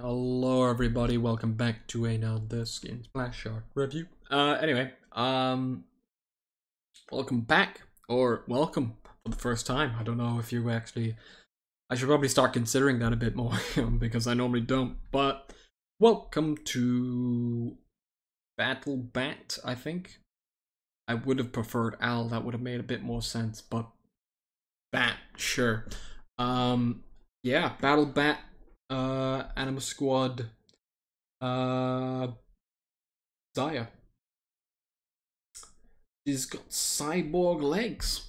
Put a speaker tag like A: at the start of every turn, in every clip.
A: Hello everybody, welcome back to another Skin Splash Shark review. Uh, anyway, um, welcome back, or welcome for the first time. I don't know if you actually, I should probably start considering that a bit more, because I normally don't, but welcome to Battle Bat, I think. I would have preferred Al, that would have made a bit more sense, but Bat, sure. Um, yeah, Battle Bat uh, Anima Squad, uh, Xayah. She's got cyborg legs,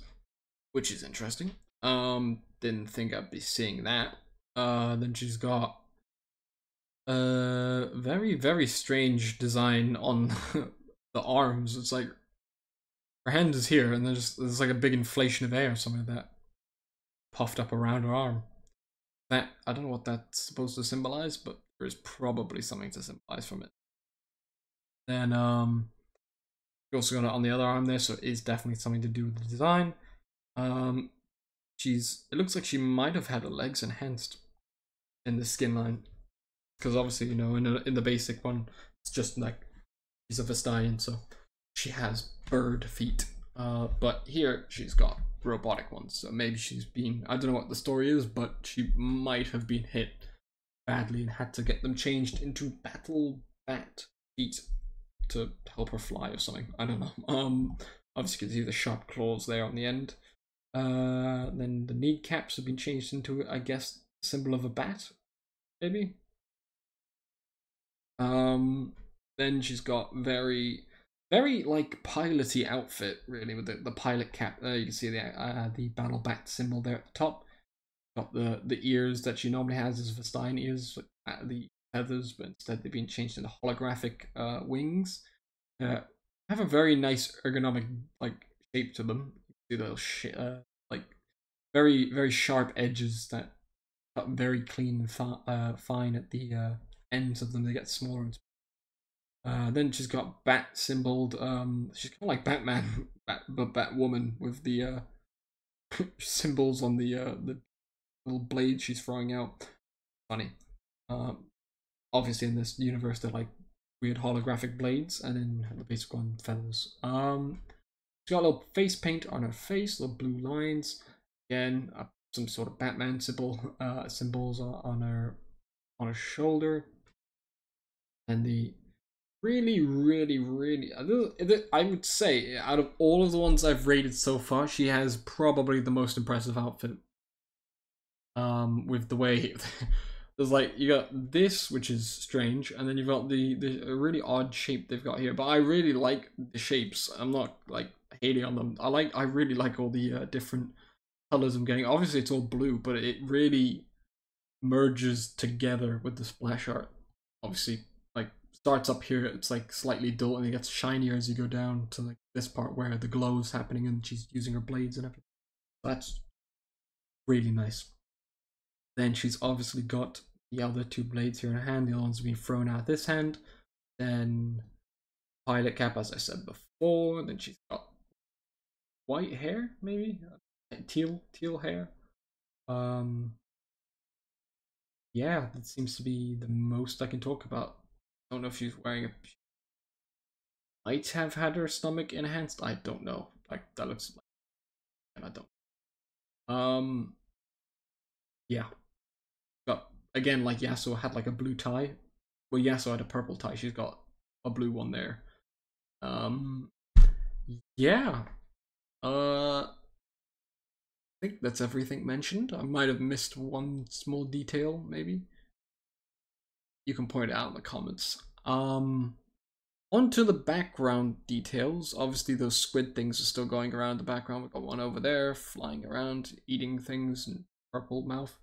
A: which is interesting. Um, didn't think I'd be seeing that. Uh, then she's got a very, very strange design on the arms. It's like her hand is here, and there's there's like a big inflation of air or something like that puffed up around her arm. That I don't know what that's supposed to symbolize, but there is probably something to symbolize from it. Then um you also got it on the other arm there, so it is definitely something to do with the design. Um she's it looks like she might have had her legs enhanced in the skin line. Because obviously, you know, in a, in the basic one, it's just like she's a Vastayan, so she has bird feet. Uh, but here she's got robotic ones. So maybe she's been, I don't know what the story is, but she might have been hit badly and had to get them changed into battle bat feet to help her fly or something. I don't know. Um, obviously, you can see the sharp claws there on the end. Uh, then the kneecaps have been changed into, I guess, symbol of a bat, maybe. Um, then she's got very very like piloty outfit really with the, the pilot cap there. You can see the uh, the battle bat symbol there at the top. Got the the ears that she normally has as Vastayan ears uh, the feathers but instead they've been changed into holographic uh, wings. Uh, have a very nice ergonomic like shape to them. You see sh- uh, like very very sharp edges that got very clean and fi- uh, fine at the uh, ends of them. They get smaller and uh, then she's got bat symboled. Um, she's kind of like Batman, bat, but Batwoman with the uh, symbols on the uh, the little blade she's throwing out. Funny. Um, obviously, in this universe, they're like weird holographic blades, and then the basic one, feathers. Um, she's got a little face paint on her face, little blue lines. Again, uh, some sort of Batman symbol uh, symbols on her on her shoulder, and the really, really, really. I would say out of all of the ones I've rated so far, she has probably the most impressive outfit. Um, with the way there's like you got this, which is strange, and then you've got the the really odd shape they've got here. But I really like the shapes. I'm not like hating on them. I like I really like all the uh, different colors I'm getting. Obviously, it's all blue, but it really merges together with the splash art. Obviously, starts up here, it's like slightly dull and it gets shinier as you go down to like this part where the glow is happening and she's using her blades and everything. That's really nice. Then she's obviously got the other two blades here in her hand, the other one's being thrown out this hand. Then pilot cap, as I said before. Then she's got white hair, maybe teal teal hair. Um, yeah, that seems to be the most I can talk about don't know if she's wearing a. Might have had her stomach enhanced. I don't know. Like that looks like, and I don't. Um. Yeah. But again, like Yasuo had like a blue tie. Well, Yasuo had a purple tie. She's got a blue one there. Um. Yeah. Uh. I think that's everything mentioned. I might have missed one small detail, maybe you can point it out in the comments. Um, onto the background details. Obviously, those squid things are still going around the background. We've got one over there flying around, eating things and purple mouth.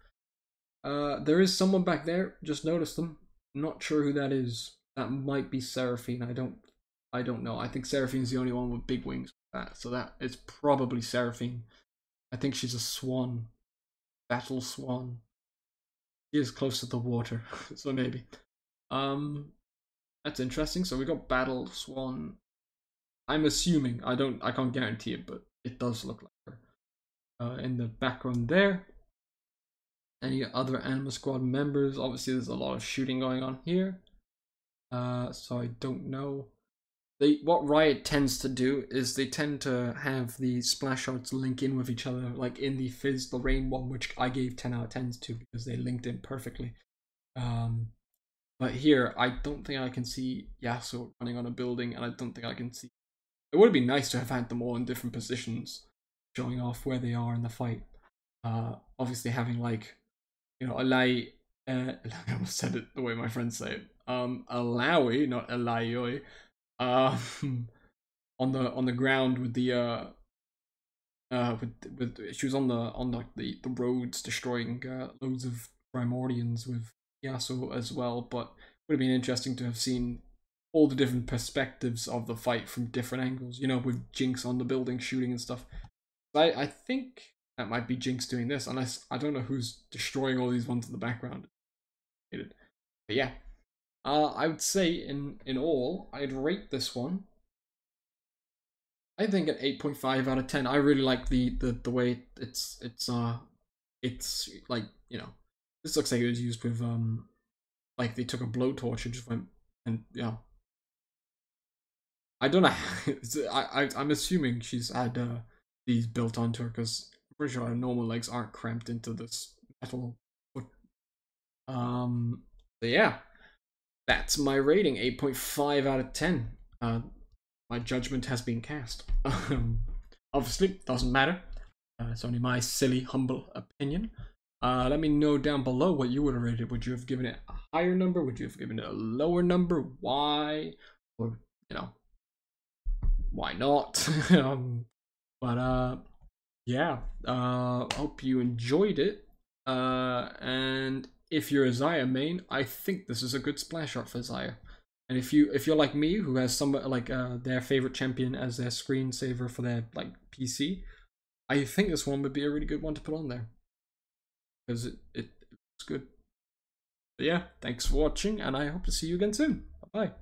A: Uh, there is someone back there. Just noticed them. Not sure who that is. That might be Seraphine. I don't. I don't know. I think Seraphine's the only one with big wings. That so that is probably Seraphine. I think she's a swan, battle swan. He is close to the water, so maybe. Um, that's interesting. So we got Battle Swan. I'm assuming. I don't. I can't guarantee it, but it does look like her. Uh, in the background there. any other Anima Squad members. Obviously, there's a lot of shooting going on here. Uh, so I don't know. They what Riot tends to do is they tend to have the splash arts link in with each other, like in the Fizz the Rain one, which I gave 10 out of 10s to because they linked in perfectly. Um, but here, I don't think I can see Yasuo running on a building, and I don't think I can see. It would have been nice to have had them all in different positions, showing off where they are in the fight. Uh, obviously, having like, you know, Alai. Uh, I almost said it the way my friends say it. Um, Alawi, not Alaioi um, on the on the ground with the uh, uh, with with she was on the on the the, the roads destroying uh, loads of Primordians with Yasuo as well. But would have been interesting to have seen all the different perspectives of the fight from different angles. You know, with Jinx on the building shooting and stuff. I I think that might be Jinx doing this, unless I don't know who's destroying all these ones in the background. But yeah, uh, I would say in in all, I'd rate this one. I think an eight point five out of ten. I really like the the the way it's it's uh it's like you know this looks like it was used with um like they took a blowtorch and just went and yeah. I don't know. I, I I'm assuming she's had uh, these built onto her because I'm pretty sure her normal legs aren't cramped into this metal. Um. So yeah that's my rating 8.5 out of 10 uh, my judgment has been cast. Um, obviously doesn't matter. Uh, it's only my silly humble opinion. Uh, let me know down below what you would have rated. Would you have given it a higher number? Would you have given it a lower number? Why? Or you know why not? Um, but uh yeah uh hope you enjoyed it. Uh and if you're a Xayah main, I think this is a good splash art for Xayah. And if you if you're like me, who has some like uh, their favorite champion as their screensaver for their like PC, I think this one would be a really good one to put on there because it it looks good. But yeah, thanks for watching, and I hope to see you again soon. Bye bye.